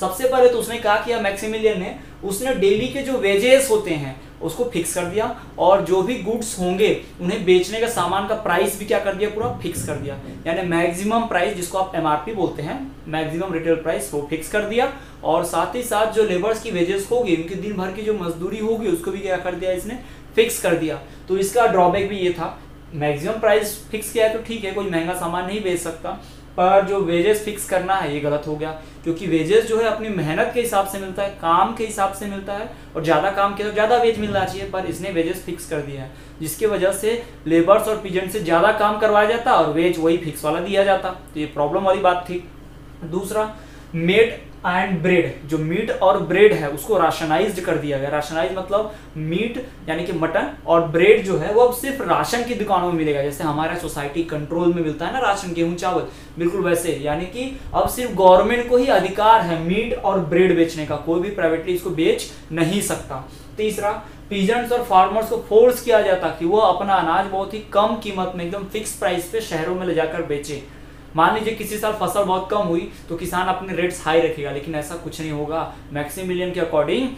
सबसे पहले तो उसने कहा कि मैक्सिमिलियन ने, उसने डेली के जो वेजेस होते हैं उसको फिक्स कर दिया और जो भी गुड्स होंगे, उन्हें बेचने का सामान का प्राइस भी क्या कर दिया पूरा? फिक्स कर दिया। यानी मैक्सिमम प्राइस जिसको आप एमआरपी बोलते हैं मैक्सिमम रिटेल प्राइस वो फिक्स कर दिया और साथ ही साथ जो लेबर्स की वेजेस होगी, उनकी दिन भर की जो मजदूरी होगी, उसको भी क्या कर दिया इसने? फिक्स कर दिया। तो इसका ड्रॉबैक भी ये था। मैक्सिमम प्राइस फिक्स किया है तो ठीक है, कोई महँगा सामान नहीं बेच सकता। पर जो वेजेस फिक्स करना है, ये गलत हो गया। क्योंकि वेजेस जो है अपनी मेहनत के हिसाब से मिलता है, काम के हिसाब से मिलता है, और ज़्यादा काम के तो ज़्यादा वेज मिलना चाहिए, पर इसने वेजेस फिक्स कर दिया है, जिसकी वजह से लेबर्स और पीजेंट से ज़्यादा काम करवाया जाता और वेज वही फिक्स वाला दिया जाता। तो ये प्रॉब्लम वाली बात थी। दूसरा मेट एंड ब्रेड जो मीट और ब्रेड है, उसको राशनाइज कर दिया गया। राशनाइज मतलब मीट यानी कि मटन और ब्रेड जो है, वो अब सिर्फ़ राशन की दुकानों में मिलेगा। जैसे हमारा सोसाइटी कंट्रोल में मिलता है ना राशन, गेहूँ, चावल, बिल्कुल वैसे। यानी कि अब सिर्फ़ गवर्नमेंट को ही अधिकार है मीट और ब्रेड बेचने का। कोई भी प्राइवेटली इसको बेच नहीं सकता। तीसरा पीजेंट्स और फार्मर्स को फोर्स किया जाता कि वो अपना अनाज बहुत ही कम कीमत में, एकदम फिक्स प्राइस पे शहरों में ले जाकर बेचे। मान लीजिए किसी साल फ़सल बहुत कम हुई तो किसान अपने रेट्स हाई रखेगा, लेकिन ऐसा कुछ नहीं होगा। मैक्सिमिलियन के अकॉर्डिंग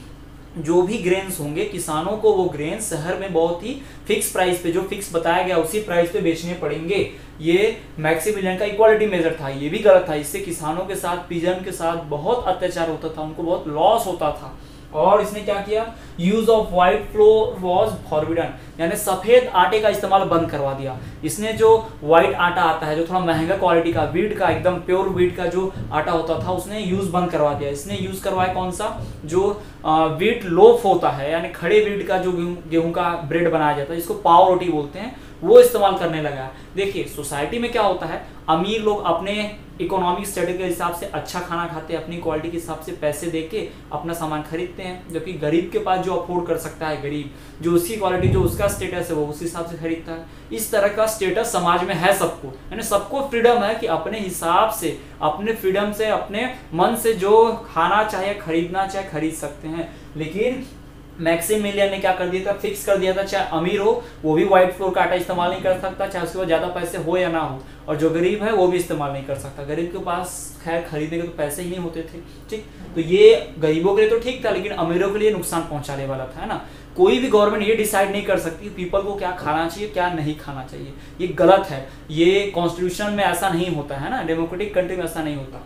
जो भी ग्रेन्स होंगे, किसानों को वो ग्रेन शहर में बहुत ही फिक्स प्राइस पे, जो फिक्स बताया गया, उसी प्राइस पे बेचने पड़ेंगे। ये मैक्सिमिलियन का इक्वालिटी मेजर था, ये भी गलत था। इससे किसानों के साथ, पीजन के साथ बहुत अत्याचार होता था, उनको बहुत लॉस होता था। और इसने क्या किया? Use of white flour was forbidden यानी सफ़ेद आटे का इस्तेमाल बंद करवा दिया। इसने जो व्हाइट आटा आता है, जो थोड़ा महँगा क्वालिटी का वीट का, एकदम प्योर वीट का जो आटा होता था, उसने यूज़ बंद करवा दिया। इसने यूज़ करवाया कौन सा? जो वीट लोफ होता है, यानी खड़े वीट का जो गेहूँ का ब्रेड बनाया जाता है, जिसको पाव रोटी बोलते हैं वो इस्तेमाल करने लगा। देखिए सोसाइटी में क्या होता है? अमीर लोग अपने इकोनॉमिक स्टडी के हिसाब से अच्छा खाना खाते हैं, अपनी क्वालिटी के हिसाब से पैसे दे के अपना सामान खरीदते हैं, जबकि गरीब के पास जो अफोर्ड कर सकता है गरीब, जो उसकी क्वालिटी जो उसका स्टेटस है, वो उस हिसाब से खरीदता है। इस तरह का स्टेटस समाज में है सबको। यानी सबको फ्रीडम है कि अपने हिसाब से, अपने फ्रीडम से, अपने मन से जो खाना चाहे, खरीदना चाहे, खरीद सकते हैं। लेकिन मैक्सिमिलियन ने क्या कर दिया था? फिक्स कर दिया था, चाहे अमीर हो, वो भी व्हाइट फ्लोर का आटा इस्तेमाल नहीं कर सकता, चाहे उसके पास ज़्यादा पैसे हो या ना हो। और जो गरीब है, वो भी इस्तेमाल नहीं कर सकता। गरीब के पास खैर खरीदने के तो पैसे ही नहीं होते थे, ठीक? तो ये गरीबों के लिए तो ठीक था, लेकिन अमीरों के लिए नुकसान पहुँचाने वाला था, है ना? कोई भी गवर्नमेंट ये डिसाइड नहीं कर सकती पीपल को क्या खाना चाहिए, क्या नहीं खाना चाहिए। ये गलत है। ये कॉन्स्टिट्यूशन में ऐसा नहीं होता, है ना? डेमोक्रेटिक कंट्री में ऐसा नहीं होता।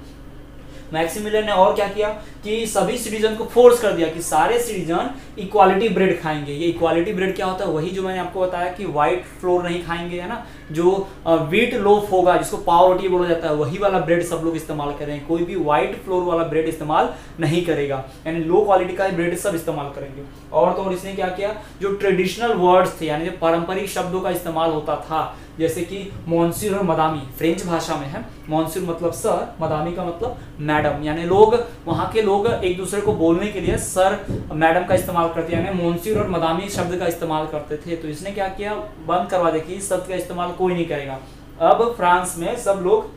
मैक्सिमिलियन ने और क्या किया कि सभी सिटीजन को फोर्स कर दिया कि सारे सिटीजन इक्वालिटी ब्रेड खाएँगे। ये इक्वालिटी ब्रेड क्या होता है? वही जो मैंने आपको बताया कि व्हाइट फ्लोर नहीं खाएँगे, है ना? जो वीट लोफ होगा, जिसको पाव रोटी बोला जाता है, वही वाला ब्रेड सब लोग इस्तेमाल करें। कोई भी व्हाइट फ्लोर वाला ब्रेड इस्तेमाल नहीं करेगा। यानी लो क्वालिटी का ब्रेड सब इस्तेमाल करेंगे। और तो और इसने क्या किया? जो ट्रेडिशनल वर्ड्स थे, यानी जो पारंपरिक शब्दों का इस्तेमाल होता था, जैसे कि मोन्सिर और मदामी फ्रेंच भाषा में है। मोन्सिर मतलब सर मदामी का मतलब मैडम यानी लोग, वहाँ के लोग एक दूसरे को बोलने के लिए सर मैडम का इस्तेमाल करते यानी मोन्सिर और मदामी शब्द का इस्तेमाल करते थे। तो इसने क्या किया? बंद करवा दे कि इस शब्द का इस्तेमाल कोई नहीं करेगा। अब फ्रांस में सब लोग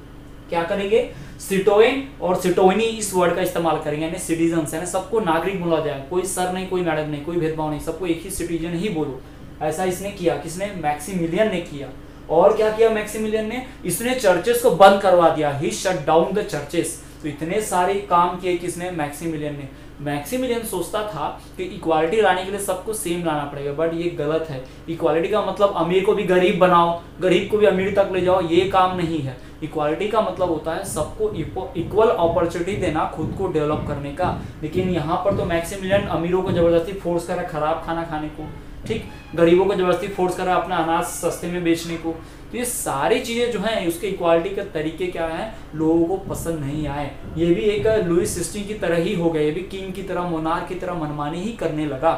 क्या करेंगे? सिटोइन और सिटोइनी इस वर्ड का इस्तेमाल करेंगे। यानी सिटीजन है ना सबको नागरिक बोला जाए। कोई सर नहीं, कोई मैडम नहीं, कोई भेदभाव नहीं, सबको एक ही सिटीजन ही बोलो। ऐसा इसने किया, किसने? मैक्सीमिलियन ने किया। और क्या किया मैक्सिमिलियन ने? इसने चर्चेस को बंद करवा दिया। He shut down the churches तो इतने सारे काम किए किसने? मैक्सिमिलियन ने। मैक्सिमिलियन सोचता था कि इक्वालिटी लाने के लिए सबको सेम लाना पड़ेगा बट ये गलत है। इक्वालिटी का मतलब अमीर को भी गरीब बनाओ, गरीब को भी अमीर तक ले जाओ, ये काम नहीं है। इक्वालिटी का मतलब होता है सबको इक्वल अपॉर्चुनिटी देना खुद को डेवलप करने का। लेकिन यहाँ पर तो मैक्सिमिलियन अमीरों को ज़बरदस्ती फोर्स करा खराब खाना खाने को, ठीक? गरीबों को ज़बरदस्ती फोर्स करा अपना अनाज सस्ते में बेचने को। तो ये सारी चीज़ें जो हैं, उसके इक्वालिटी के तरीके क्या हैं? लोगों को पसंद नहीं आए। ये भी एक लुइस सिस्टिंग की तरह ही हो गए ये भी किंग की तरह मोनार की तरह मनमानी ही करने लगा।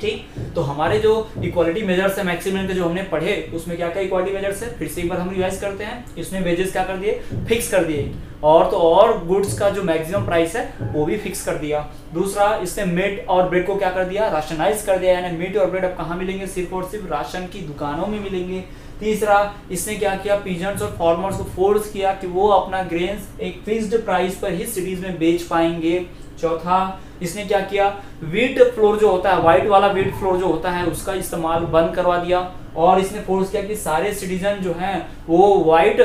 ठीक? तो हमारे जो इक्वालिटी मेजर्स है मैक्सिमम के जो हमने पढ़े, उसमें क्या क्या इक्वालिटी मेजर्स है? फिर से एक बार हम रिवाइज करते हैं। इसमें वेजेस क्या कर दिए? फिक्स कर दिए। और तो और गुड्स का जो मैक्सिमम प्राइस है, वो भी फिक्स कर दिया। दूसरा, इसने मीट और ब्रेड को क्या कर दिया? राशनाइज कर दिया। यानी मीट और ब्रेड अब कहाँ मिलेंगे? सिर्फ़ और सिर्फ़ राशन की दुकानों में मिलेंगे। तीसरा, इसने क्या किया? पीजेंट्स और फार्मर्स को फोर्स किया कि वो अपना ग्रेन्स एक फिक्स्ड प्राइस पर ही सिटीज़ में बेच पाएँगे। चौथा, इसने क्या किया? वीट फ्लोर जो होता है व्हाइट वाला वीट फ्लोर जो होता है, उसका इस्तेमाल बंद करवा दिया। और इसने फोर्स किया कि सारे सिटीजन जो हैं, वो व्हाइट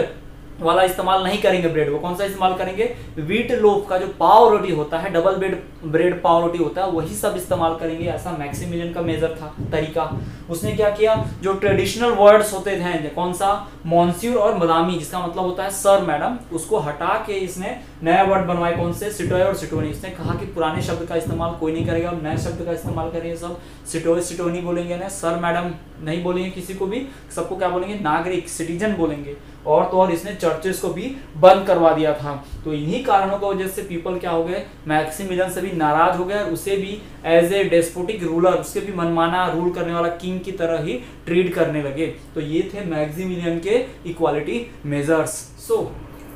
वाला इस्तेमाल नहीं करेंगे ब्रेड वो कौन सा इस्तेमाल करेंगे? वीट लोफ का जो पाव रोटी होता है डबल ब्रेड ब्रेड पाव रोटी होता है, वही सब इस्तेमाल करेंगे, ऐसा मैक्सिमिलियन का मेजर था, तरीका। उसने क्या किया? जो ट्रेडिशनल वर्ड्स होते थे कौन सा? मॉन्स्यूर और मदामी जिसका मतलब होता है सर मैडम उसको हटा के इसने नया वर्ड बनवाए कौन से? सिटोए और सिटोनी इसने कहा कि पुराने शब्द का इस्तेमाल कोई नहीं करेगा नए शब्द का इस्तेमाल करेंगे सब। सिटोए सिटोनी बोलेंगे ना सर मैडम नहीं बोलेंगे किसी को भी, सबको क्या बोलेंगे? नागरिक सिटीजन बोलेंगे। और तो और इसने चर्चेस को भी बंद करवा दिया था। तो इन्हीं कारणों की वजह से पीपल क्या हो गए? मैक्सिमिलियन से भी नाराज़ हो गए और उसे भी एज ए डेस्पोटिक रूलर उसके भी मनमाना रूल करने वाला किंग की तरह ही ट्रीट करने लगे। तो ये थे मैक्सिमिलियन के इक्वालिटी मेजर्स सो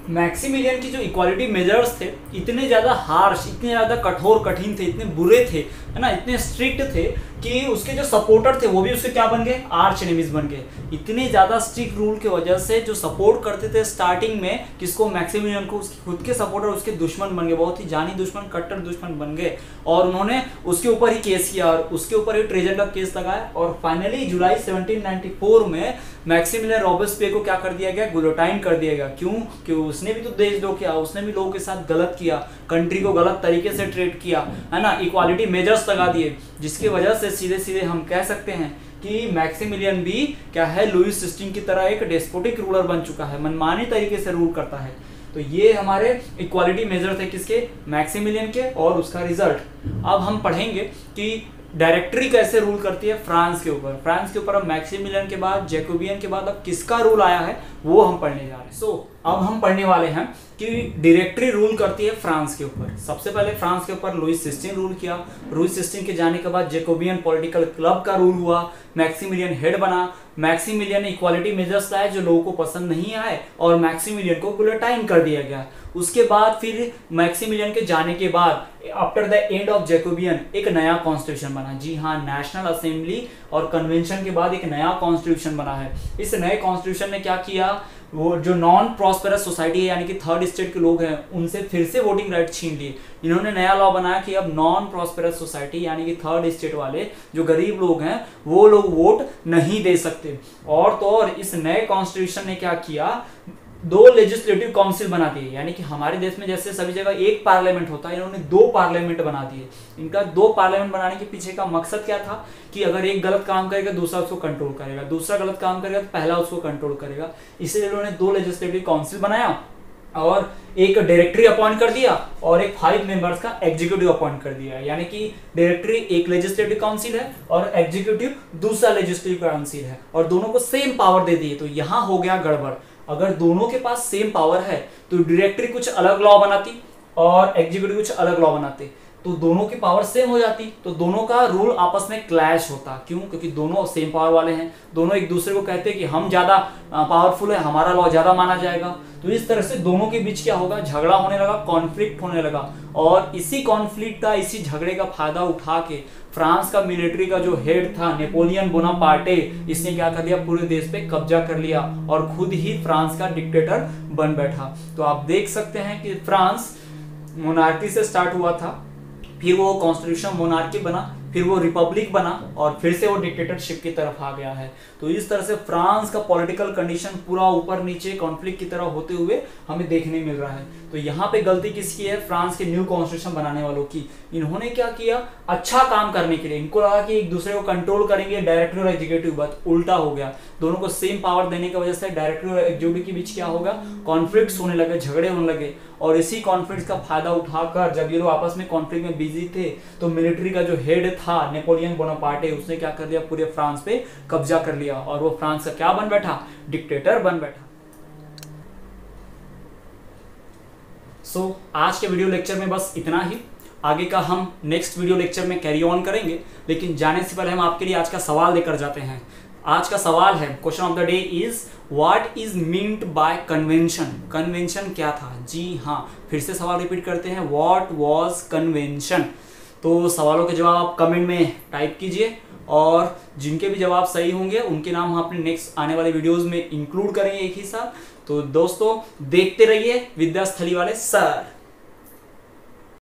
मैक्सिमिलियन की जो इक्वालिटी मेजर्स थे, इतने ज़्यादा हार्श इतने ज़्यादा कठोर, कठिन थे, इतने बुरे थे, है ना, इतने स्ट्रिक्ट थे कि उसके जो सपोर्टर थे, वो भी उसके क्या बन गए? आर्च एनिमीज बन गए। इतने ज़्यादा स्ट्रिक्ट रूल की वजह से जो सपोर्ट करते थे स्टार्टिंग में, किसको? मैक्सिमिलियन को। उसके खुद के सपोर्टर उसके दुश्मन बन गए। बहुत ही जानी दुश्मन, कट्टर दुश्मन बन गए। और उन्होंने उसके ऊपर ही केस किया और उसके ऊपर ही ट्रेजन का केस लगाया। और फाइनली जुलाई 1794 में मैक्सिमिलियन रॉबर्ट्सपियर को क्या कर दिया गया? गुलोटाइन कर दिया गया। क्यों? क्योंकि उसने भी तो देश दो किया, उसने भी लोगों के साथ गलत किया कंट्री को गलत तरीके से ट्रीट किया, है ना? इक्वालिटी मेजर्स लगा दिए, जिसकी वजह से सीधे सीधे हम कह सकते हैं कि मैक्सिमिलियन भी क्या है, लुइस सिस्टिंग की तरह एक डेस्पोटिक रूलर बन चुका है, मनमानी तरीके से रूल करता है। तो ये हमारे इक्वालिटी मेजर थे किसके? मैक्सिमिलियन के और उसका रिज़ल्ट अब हम पढ़ेंगे कि डायरेक्टरी कैसे रूल करती है फ्रांस के ऊपर। फ्रांस के ऊपर अब मैक्सिमिलियन के बाद, जैकोबियन के बाद अब किसका रूल आया है? वो हम पढ़ने जा रहे हैं। सो so, अब हम पढ़ने वाले हैं कि डायरेक्टरी रूल करती है फ्रांस के ऊपर। सबसे पहले फ्रांस के ऊपर लुइस सिस्टीन रूल किया। लुइस सिस्टीन के जाने के बाद जेकोबियन पॉलिटिकल क्लब का रूल हुआ। मैक्सिमिलियन हेड बना। मैक्सिमिलियन ने इक्वालिटी मेजर्स लाए जो लोगों को पसंद नहीं आए और मैक्सिमिलियन को गुलेटाइन कर दिया गया। उसके बाद फिर मैक्सिमिलियन के जाने के बाद after the end of Jacobin एक नया कॉन्स्टिट्यूशन बना। जी हाँ नेशनल असेंबली और कन्वेंशन के बाद एक नया कॉन्स्टिट्यूशन बना है। इस नए कॉन्स्टिट्यूशन ने क्या किया? वो जो नॉन प्रॉस्पेरस सोसाइटी है, यानी कि थर्ड स्टेट के लोग हैं, उनसे फिर से वोटिंग राइट छीन लिए। इन्होंने नया लॉ बनाया कि अब नॉन प्रॉस्पेरस सोसाइटी यानी कि थर्ड स्टेट वाले, जो गरीब लोग हैं, वो लोग वोट नहीं दे सकते। और तो और इस नए कॉन्स्टिट्यूशन ने क्या किया? दो लेजिस्लेटिव काउंसिल बना दिए। यानी कि हमारे देश में जैसे सभी जगह एक पार्लियामेंट होता है, इन्होंने दो पार्लियामेंट बना दिए। इनका दो पार्लियामेंट बनाने के पीछे का मकसद क्या था? कि अगर एक गलत काम करेगा, दूसरा उसको कंट्रोल करेगा। दूसरा गलत काम करेगा तो पहला उसको कंट्रोल करेगा। इसलिए इन्होंने दो लेजिस्लेटिव काउंसिल बनाया और एक डायरेक्टरी अपॉइंट कर दिया और एक फाइव मेंबर्स का एग्जीक्यूटिव अपॉइंट कर दिया। यानी कि डायरेक्टरी एक लेजिस्लेटिव काउंसिल है और एग्जीक्यूटिव दूसरा लेजिस्लेटिव काउंसिल है और दोनों को सेम पावर दे दिए। तो यहाँ हो गया गड़बड़। अगर दोनों के पास सेम पावर है तो डायरेक्टरी कुछ अलग लॉ बनाती और एग्जीक्यूटिव कुछ अलग लॉ बनाते। तो दोनों की पावर सेम हो जाती तो दोनों का रूल आपस में क्लैश होता। क्यों? क्योंकि दोनों सेम पावर वाले हैं। दोनों एक दूसरे को कहते हैं कि हम ज़्यादा पावरफुल है, हमारा लॉ ज़्यादा माना जाएगा। तो इस तरह से दोनों के बीच क्या होगा? झगड़ा होने लगा कॉन्फ्लिक्ट होने लगा। और इसी कॉन्फ्लिक्ट का, इसी झगड़े का फ़ायदा उठा के फ्रांस का मिलिट्री का जो हेड था, नेपोलियन बोनापार्टे, इसने क्या कर लिया पूरे देश पे कब्जा कर लिया और खुद ही फ्रांस का डिक्टेटर बन बैठा। तो आप देख सकते हैं कि फ्रांस मोनार्की से स्टार्ट हुआ था, फिर वो कॉन्स्टिट्यूशन मोनार्की बना, फिर वो रिपब्लिक बना और फिर से वो डिक्टेटरशिप की तरफ़ आ गया है। तो इस तरह से फ्रांस का पॉलिटिकल कंडीशन पूरा ऊपर नीचे कॉन्फ्लिक्ट की तरह होते हुए हमें देखने मिल रहा है। तो यहाँ पे गलती किसकी है? फ्रांस के न्यू कॉन्स्टिट्यूशन बनाने वालों की। इन्होंने क्या किया? अच्छा काम करने के लिए। इनको लगा कि एक दूसरे को कंट्रोल करेंगे डायरेक्टर और एग्जीक्यूटिव बस उल्टा हो गया। दोनों को सेम पावर देने की वजह से डायरेक्टर और एग्जीक्यूटिव के बीच क्या होगा? कॉन्फ्लिक्ट होने लगे, झगड़े होने लगे। और इसी कॉन्फ्लिक्ट का फ़ायदा उठाकर जब ये लोग आपस में कॉन्फ्लिक्ट में बिज़ी थे तो मिलिट्री का जो हेड था नेपोलियन बोनापार्टे उसने क्या कर दिया? पूरे फ्रांस पे कब्जा कर लिया। और वो फ्रांस का क्या बन बैठा? डिक्टेटर बन बैठा। सो so, आज के वीडियो लेक्चर में बस इतना ही। आगे का हम नेक्स्ट वीडियो लेक्चर में कैरी ऑन करेंगे लेकिन जाने से पहले हम आपके लिए आज का सवाल लेकर जाते हैं। आज का सवाल है question of the day is what is meant by convention convention क्या था? जी हाँ फिर से सवाल रिपीट करते हैं। व्हाट वाज कन्वेंशन तो सवालों के जवाब आप कमेंट में टाइप कीजिए और जिनके भी जवाब सही होंगे उनके नाम हम अपने नेक्स्ट आने वाले वीडियोस में इंक्लूड करेंगे एक ही साथ। तो दोस्तों देखते रहिए विद्यास्थली वाले सर।